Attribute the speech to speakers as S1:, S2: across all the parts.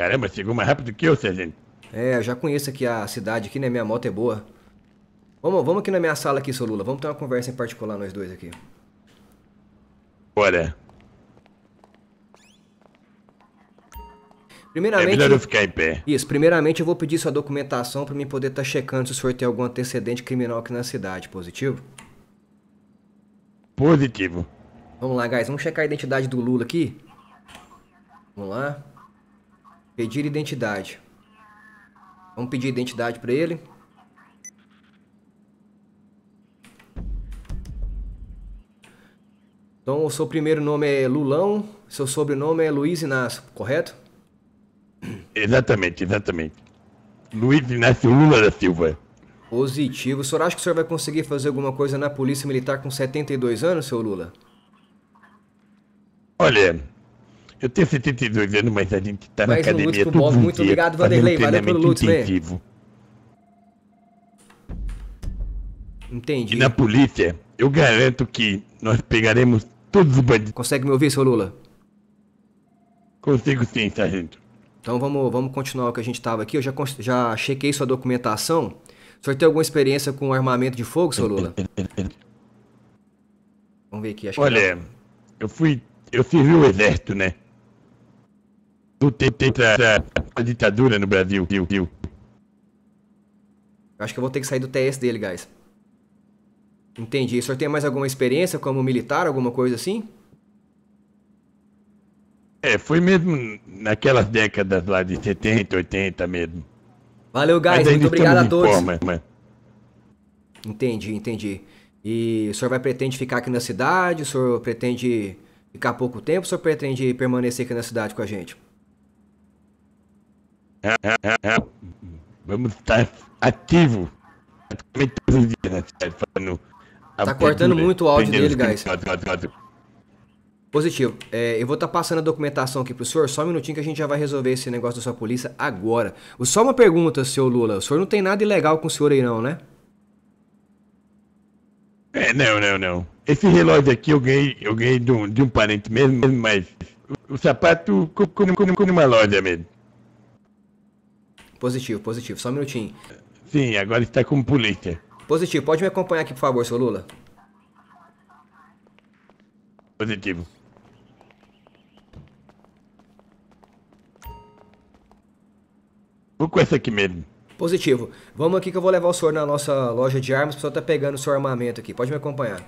S1: Caramba, chegou mais rápido que eu, sargento.
S2: É, eu já conheço aqui a cidade aqui, né? Minha moto é boa. Vamos, vamos aqui na minha sala aqui, seu Lula. Vamos ter uma conversa em particular nós dois aqui.
S1: Bora. É
S2: Primeiramente,
S1: melhor eu ficar em pé.
S2: isso, primeiramente eu vou pedir sua documentação pra mim poder estar checando se o senhor tem algum antecedente criminal aqui na cidade, positivo?
S1: Positivo.
S2: Vamos lá, guys, vamos checar a identidade do Lula aqui. Vamos lá. Pedir identidade. Vamos pedir identidade pra ele. Então, o seu primeiro nome é Lulão, seu sobrenome é Luiz Inácio, correto?
S1: Exatamente, exatamente. Luiz Inácio Lula da Silva.
S2: Positivo. O senhor acha que o senhor vai conseguir fazer alguma coisa na Polícia Militar com 72 anos, seu Lula?
S1: Olha, eu tenho 72 anos, mas a gente tá na
S2: Mais um
S1: academia todos
S2: Bob. Muito
S1: dias,
S2: obrigado,
S1: fazendo
S2: Vanderlei. Valeu pelo né?
S1: intensivo.
S2: Entendi.
S1: E na polícia, eu garanto que nós pegaremos todos os bandidos.
S2: Consegue me ouvir, seu Lula?
S1: Consigo sim, sargento.
S2: Então vamos, vamos continuar o que a gente tava aqui. Eu já, já chequei sua documentação. O senhor tem alguma experiência com armamento de fogo, seu Lula? Vamos ver aqui. Acho que não.
S1: Olha, eu fui. Eu servi o exército, né? Lutei contra a ditadura no Brasil. viu, viu?
S2: Eu acho que eu vou ter que sair do TS dele, guys. Entendi. O senhor tem mais alguma experiência como militar, alguma coisa assim?
S1: É, foi mesmo naquelas décadas lá de 70, 80 mesmo.
S2: Valeu, guys. Muito obrigado a todos.
S1: forma, mas-
S2: Entendi, entendi. E o senhor vai pretende ficar aqui na cidade? O senhor pretende ficar pouco tempo? Ou o senhor pretende permanecer aqui na cidade com a gente?
S1: Ah, ah, ah. Vamos estar ativo praticamente todos os dias falando
S2: Tá cortando muito o áudio dele, guys. Positivo. É, eu vou estar passando a documentação aqui pro senhor, só um minutinho que a gente já vai resolver esse negócio da sua polícia agora. Só uma pergunta, seu Lula. O senhor não tem nada ilegal com o senhor aí não, né?
S1: É, não, não, não. Esse relógio aqui eu ganhei, eu ganhei de um, de um parente mesmo, mas o, o sapato como, como, como, numa loja mesmo.
S2: Positivo, positivo. Só um minutinho.
S1: Sim, agora está como polícia.
S2: Positivo. Pode me acompanhar aqui, por favor, seu Lula?
S1: Positivo. Vou com essa aqui mesmo.
S2: Positivo. Vamos aqui que eu vou levar o senhor na nossa loja de armas. O senhor tá pegando o seu armamento aqui. Pode me acompanhar.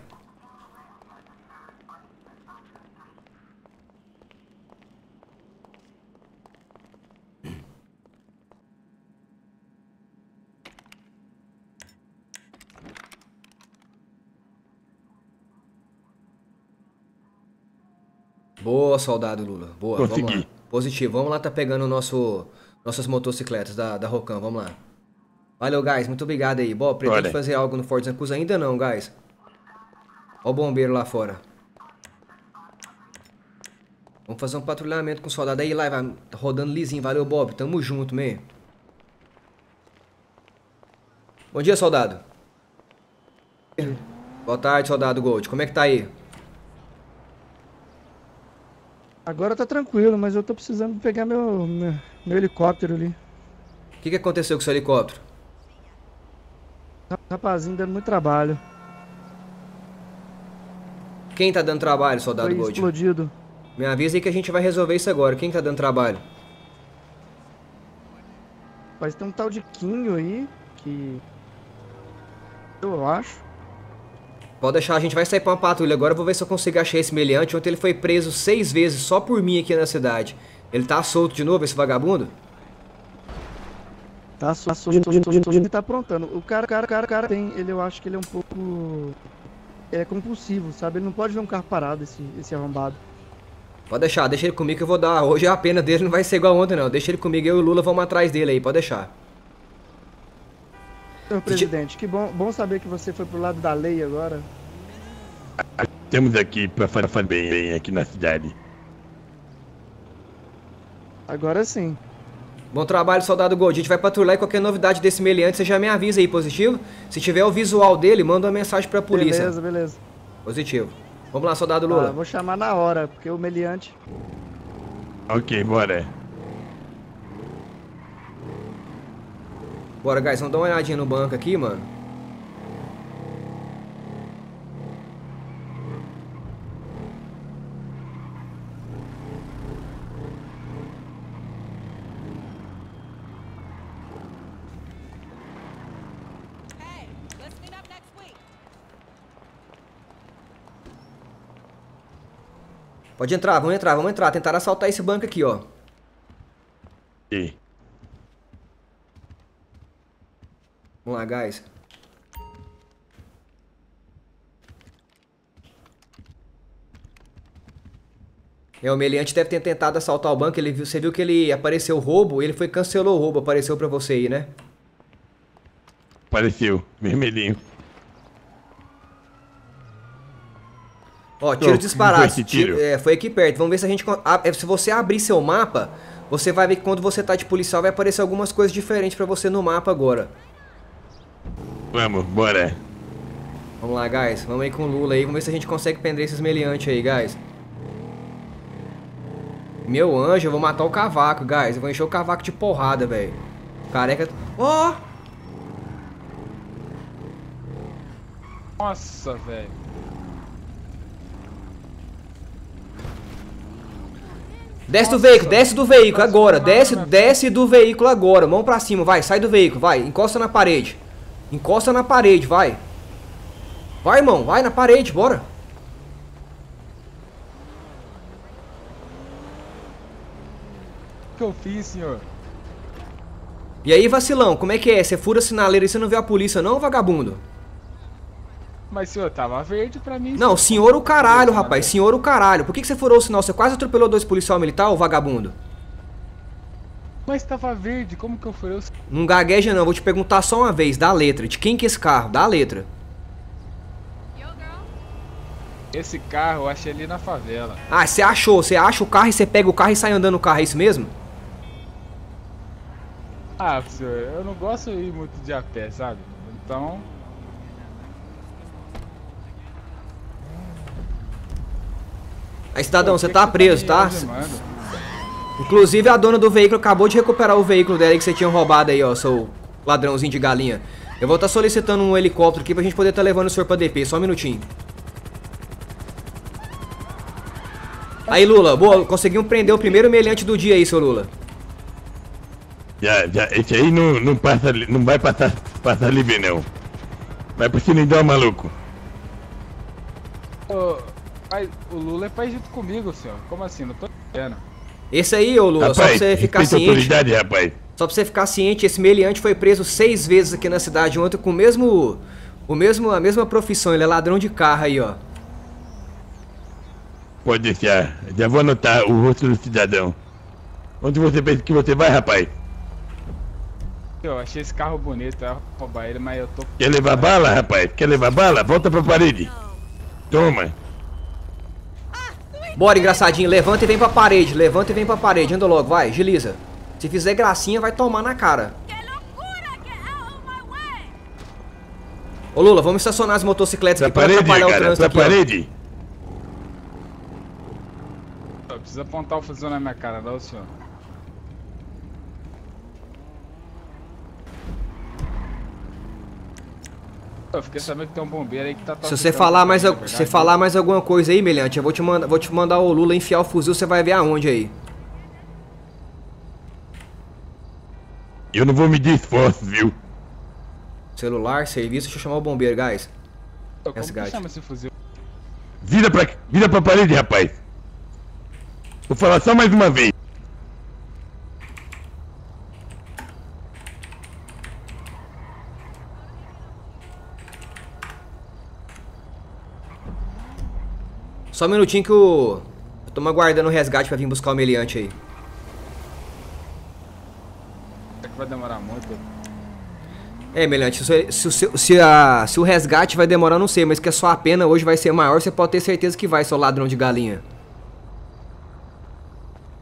S2: Boa, soldado Lula. Boa, vamos
S1: Consegui.
S2: lá. Positivo. Vamos lá, tá pegando nosso, nossas motocicletas da, da Rocan. Vamos lá. Valeu, guys. Muito obrigado aí. Bom, pretende
S1: Olha.
S2: fazer algo no Ford Zancudos ainda não, guys. Ó o bombeiro lá fora. Vamos fazer um patrulhamento com o soldado aí, lá, vai rodando lisinho. Valeu, Bob. Tamo junto, man. Bom dia, soldado. Boa tarde, soldado Gold. Como é que tá aí?
S3: Agora tá tranquilo, mas eu tô precisando pegar meu, meu, meu helicóptero ali.
S2: O que, que aconteceu com o seu helicóptero?
S3: Rapazinho dando muito trabalho.
S2: Quem tá dando trabalho, soldado
S3: Foi
S2: Gold?
S3: explodido.
S2: Me avisa aí que a gente vai resolver isso agora. Quem tá dando trabalho?
S3: Mas tem um tal de Quinho aí que. Eu acho.
S2: Pode deixar, a gente vai sair pra uma patrulha agora. Vou ver se eu consigo achar esse meliante. Ontem ele foi preso seis vezes só por mim aqui na cidade. Ele tá solto de novo, esse vagabundo?
S3: Tá sujo, ele tá aprontando. O cara, cara, cara, cara tem. Ele eu acho que ele é um pouco. É compulsivo, sabe? Ele não pode ver um carro parado, esse, esse arrombado.
S2: Pode deixar, deixa ele comigo que eu vou dar. Hoje a pena dele não vai ser igual ontem, não. Deixa ele comigo, eu e o Lula vamos atrás dele aí, pode deixar.
S3: Senhor presidente, que bom, bom saber que você foi pro lado da lei agora.
S1: Estamos aqui para fazer bem, bem aqui na cidade.
S3: Agora sim.
S2: Bom trabalho, soldado Gold. A gente vai patrulhar e qualquer novidade desse meliante, você já me avisa aí, positivo? Se tiver o visual dele, manda uma mensagem pra polícia.
S3: Beleza, beleza.
S2: Positivo. Vamos lá, soldado
S3: Ah,
S2: Lula.
S3: vou chamar na hora, porque o meliante.
S1: Ok, bora.
S2: Bora, guys, vamos dar uma olhadinha no banco aqui, mano. Pode entrar, vamos entrar, vamos entrar. Tentar assaltar esse banco aqui, ó.
S1: E,
S2: Vamos lá, guys. É, o meliante deve ter tentado assaltar o banco. Ele viu, você viu que ele apareceu o roubo, ele foi cancelou o roubo, apareceu pra você aí, né?
S1: apareceu, vermelhinho.
S2: Ó, tiro
S1: Não,
S2: disparado.
S1: foi tiro.
S2: É, foi aqui perto. Vamos ver se a gente. con- a- é, Se você abrir seu mapa, você vai ver que quando você tá de policial vai aparecer algumas coisas diferentes pra você no mapa agora.
S1: Vamos, bora.
S2: Vamos lá, guys. Vamos aí com o Lula aí. Vamos ver se a gente consegue prender esses meliantes aí, guys. Meu anjo, eu vou matar o cavaco, guys. Eu vou encher o cavaco de porrada, velho. Careca. Ó!
S4: Nossa, velho.
S2: Desce do veículo, desce do veículo agora. Desce, desce do veículo agora. Mão pra cima, vai. Sai do veículo, vai. Encosta na parede. Encosta na parede, vai. Vai, irmão. Vai na parede, bora.
S4: O que eu fiz, senhor?
S2: E aí, vacilão, como é que é? Você fura a sinaleira e você não vê a polícia, não, vagabundo?
S4: Mas, senhor, tava verde pra mim.
S2: Não, senhor o caralho, rapaz. Senhor o caralho. Por que, que você furou o sinal? Você quase atropelou dois policial militar, ô vagabundo?
S4: Mas tava verde, como que eu fui? Eu...
S2: Não gagueja não, vou te perguntar só uma vez, dá a letra. De quem que é esse carro? Dá a letra.
S5: Yo, girl.
S4: Esse carro eu achei ali na favela.
S2: Ah, você achou, você acha o carro e você pega o carro e sai andando no carro, é isso mesmo?
S4: Ah, senhor, eu não gosto de ir muito de a pé, sabe? Então,
S2: Aí, cidadão,
S4: pô,
S2: você tá
S4: que
S2: preso,
S4: me
S2: tá? Inclusive, a dona do veículo acabou de recuperar o veículo dela que você tinha roubado aí, ó, seu ladrãozinho de galinha. Eu vou estar solicitando um helicóptero aqui pra gente poder estar levando o senhor pra DP, só um minutinho. Aí, Lula, boa, conseguimos prender o primeiro meliante do dia aí, seu Lula.
S1: Já, já, esse aí não, não passa, não vai passar, passar livre não. Vai pro Sinindó, maluco.
S4: Ô, mas o Lula é junto comigo, senhor. Como assim? Não tô entendendo.
S2: Esse aí, ô Lula, só pra
S1: Rapaz,
S2: você ficar ciente.
S1: rapaz.
S2: Só pra você ficar ciente, esse meliante foi preso seis vezes aqui na cidade ontem com o mesmo. O mesmo, a mesma profissão, ele é ladrão de carro aí, ó.
S1: Pode deixar. Já vou anotar o rosto do cidadão. Onde você pensa que você vai, rapaz?
S4: Eu achei esse carro bonito, eu roubar ele, mas eu tô.
S1: Quer levar bala, rapaz? Quer levar bala? Volta pra parede. Toma.
S2: Bora, engraçadinho, levanta e vem pra parede, levanta e vem pra parede, anda logo, vai, agiliza. Se fizer gracinha, vai tomar na cara.
S5: My way!
S2: Ô Lula, vamos estacionar as motocicletas
S1: Pra
S2: aqui pra
S1: parede,
S2: atrapalhar o
S1: cara.
S2: trânsito
S1: Pra
S2: aqui, ó.
S1: parede.
S4: Não precisa apontar o fuzil na minha cara, não, senhor. Eu fiquei sabendo que tem um bombeiro aí que tá
S2: Se você falar mais,
S4: é
S2: se falar mais alguma coisa aí, Meliante, eu vou te, manda, vou te mandar o Lula enfiar o fuzil, você vai ver aonde aí.
S1: Eu não vou medir esforços, viu?
S2: Celular, serviço, deixa eu chamar o bombeiro, guys.
S4: Como
S2: Essa
S4: que chama esse fuzil?
S1: Vira pra, vira pra parede, rapaz. Vou falar só mais uma vez.
S2: Só um minutinho que o... Eu tô aguardando o resgate pra vir buscar o meliante aí.
S4: Será que vai demorar muito?
S2: É, Meliante, se, o- se, o seu- se, a- se o resgate vai demorar, eu não sei, mas que a sua pena hoje vai ser maior, você pode ter certeza que vai, seu ladrão de galinha.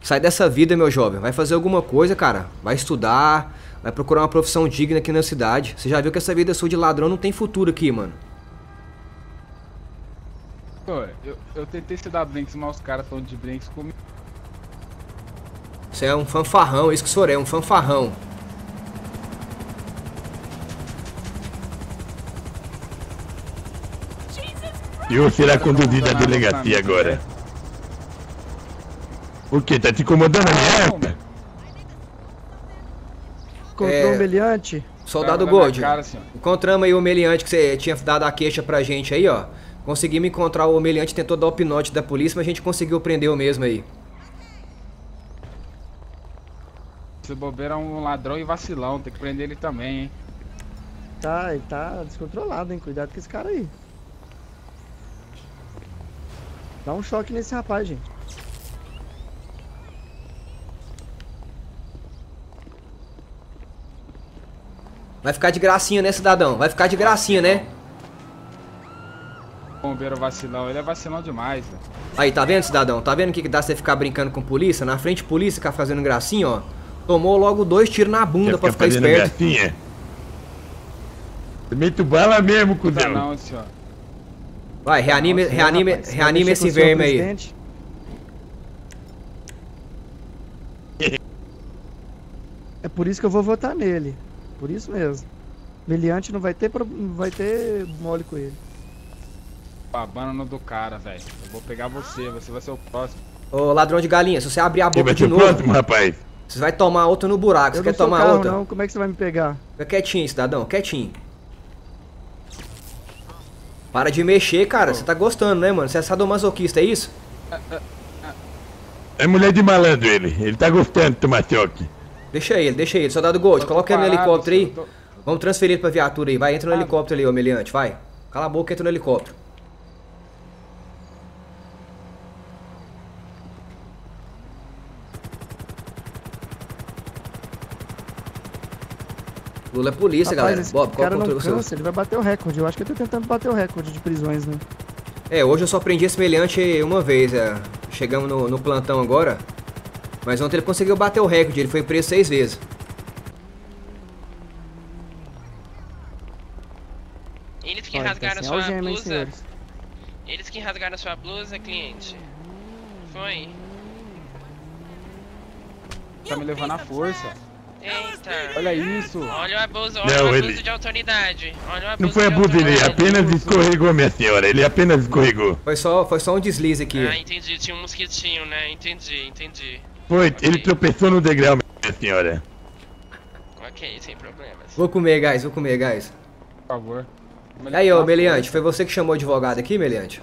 S2: Sai dessa vida, meu jovem. Vai fazer alguma coisa, cara. Vai estudar, vai procurar uma profissão digna aqui na cidade. Você já viu que essa vida sua de ladrão não tem futuro aqui, mano.
S4: Eu, eu tentei se dar Brinks, mas os caras estão de Brinks comigo.
S2: Você é um fanfarrão, é isso que o senhor é, um fanfarrão.
S1: Eu será é conduzido à delegacia agora. O que? Tá te incomodando a minha
S3: Encontrou
S2: o
S3: é, meliante?
S2: Soldado Gold, encontramos aí o meliante que você tinha dado a queixa pra gente aí, ó. Conseguimos encontrar o meliante, tentou dar o pinote da polícia, mas a gente conseguiu prender o mesmo aí.
S4: Esse bobeiro é um ladrão e vacilão, tem que prender ele também, hein?
S3: Tá, ele tá descontrolado, hein? Cuidado com esse cara aí. Dá um choque nesse rapaz, gente.
S2: Vai ficar de gracinha, né, cidadão? Vai ficar de gracinha, né?
S4: Bombeiro vacilão, ele é vacilão demais, velho.
S2: Aí, tá vendo, cidadão? Tá vendo o que, que dá você ficar brincando com polícia? Na frente, polícia, ficar fazendo gracinha, ó. Tomou logo dois tiros na bunda
S1: Quer
S2: pra
S1: ficar
S2: esperto.
S1: gracinha? Meto bala mesmo,
S4: Tá
S1: cuzão.
S4: não, senhor.
S2: Vai, reanime,
S3: Nossa,
S2: reanime,
S3: rapaz,
S2: reanime esse verme aí.
S3: presidente? É por isso que eu vou votar nele. Por isso mesmo. Meliante não vai ter, pro- não vai ter mole com ele.
S4: Babando no do cara, velho. Eu vou pegar você, você vai ser o próximo.
S2: Ô, ladrão de galinha, se você abrir a boca
S1: vai
S2: de
S1: o
S2: novo,
S1: próximo, rapaz?
S2: você vai tomar outra no buraco. Você quer tomar
S3: carro,
S2: outra?
S3: não. Como é que você vai me pegar?
S2: Fica quietinho, cidadão, quietinho. Para de mexer, cara. Você tá gostando, né, mano? Você é sadomasoquista, é isso?
S1: É mulher de malandro ele. Ele tá gostando de tomar choque.
S2: Deixa ele, deixa ele. Soldado Gold, coloca ele no helicóptero aí.
S4: tô-
S2: Vamos transferir ele pra viatura aí. Vai, entra no
S4: Ah.
S2: helicóptero ali, ô meliante, vai. Cala a boca e entra no helicóptero. Lula é polícia,
S3: Rapaz,
S2: galera. Bob, qual
S3: cara
S2: o
S3: não
S2: controle seu?
S3: cansa, ele vai bater o recorde. Eu acho que ele tá tentando bater o recorde de prisões, né?
S2: É, hoje eu só prendi esse meliante uma vez. É. Chegamos no, no plantão agora. Mas ontem ele conseguiu bater o recorde, ele foi preso seis vezes.
S6: Eles que
S3: Olha, tá
S6: rasgaram sua
S3: algema, hein,
S6: blusa.
S3: senhores?
S6: Eles que rasgaram sua blusa, cliente. Foi.
S4: Tá me levando à força.
S6: Eita.
S4: Olha isso.
S6: Olha o abuso, olha
S1: Não,
S6: o abuso
S1: ele-
S6: de autoridade. Olha o abuso
S1: Não foi abuso dele, ele apenas escorregou, minha senhora. Ele apenas escorregou.
S2: Foi só, foi só um deslize aqui.
S6: Ah, entendi. Tinha um mosquitinho, né? Entendi, entendi.
S1: Foi, ele tropeçou no degrau, minha senhora.
S6: Ok, sem problemas.
S2: Vou comer, guys, vou comer, guys.
S4: Por favor.
S2: E aí, ô Meliante, foi você que chamou o advogado aqui, Meliante?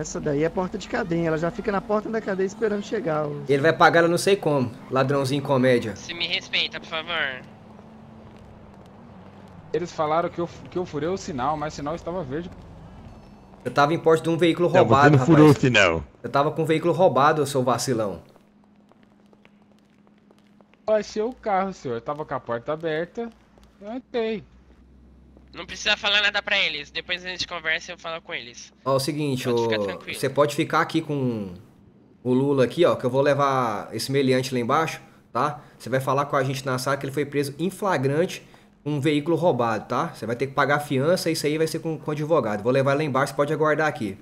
S3: Essa daí é porta de cadeia. Ela já fica na porta da cadeia esperando chegar.
S2: Ele vai pagar ela não sei como, ladrãozinho comédia.
S6: Se me respeita, por favor.
S4: Eles falaram que eu, que eu furei o sinal, mas o sinal estava verde.
S2: Eu tava em porte de um veículo
S1: Não, você
S2: roubado,
S1: não furou o sinal.
S2: Eu tava com um veículo roubado, seu vacilão.
S4: Eu achei o carro, senhor. Tava com a porta aberta. Eu entrei.
S6: Não precisa falar nada pra eles. Depois a gente conversa e eu falo com eles.
S2: Ó, o seguinte,
S6: Pode tranquilo.
S2: você pode ficar aqui com o Lula aqui, ó, que eu vou levar esse meliante lá embaixo, tá? Você vai falar com a gente na sala que ele foi preso em flagrante com um veículo roubado, tá? Você vai ter que pagar a fiança, isso aí vai ser com, com o advogado. Vou levar ele lá embaixo, você pode aguardar aqui.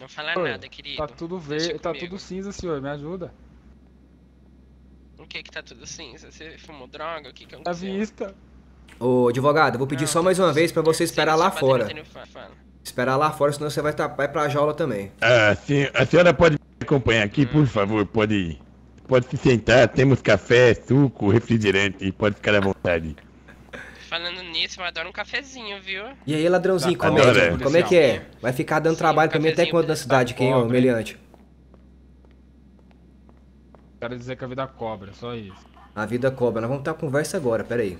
S6: Não fala
S4: Oi,
S6: nada, querido.
S4: Tá tudo verde, tá tudo cinza, senhor. Me ajuda.
S6: O que que tá tudo cinza? Você fumou droga? O que que aconteceu?
S4: vista.
S2: Ô, advogado, eu vou pedir
S6: Não,
S2: só mais uma vez pra você esperar lá fora. Esperar lá fora, senão você vai, tá, vai pra jaula também.
S1: Ah, sim, a senhora pode me acompanhar aqui, por favor, pode, pode se sentar, temos café, suco, refrigerante, pode ficar à vontade.
S6: Falando nisso, eu adoro um cafezinho, viu?
S2: E aí, ladrãozinho
S4: Tá,
S2: comédia,
S1: adoro,
S2: como é que é? Vai ficar dando
S6: Sim,
S2: trabalho pra mim até quando na cidade, quem, ô, meliante?
S4: Quero dizer que a vida cobra, só isso.
S2: A vida cobra. Nós vamos ter uma conversa agora, pera aí.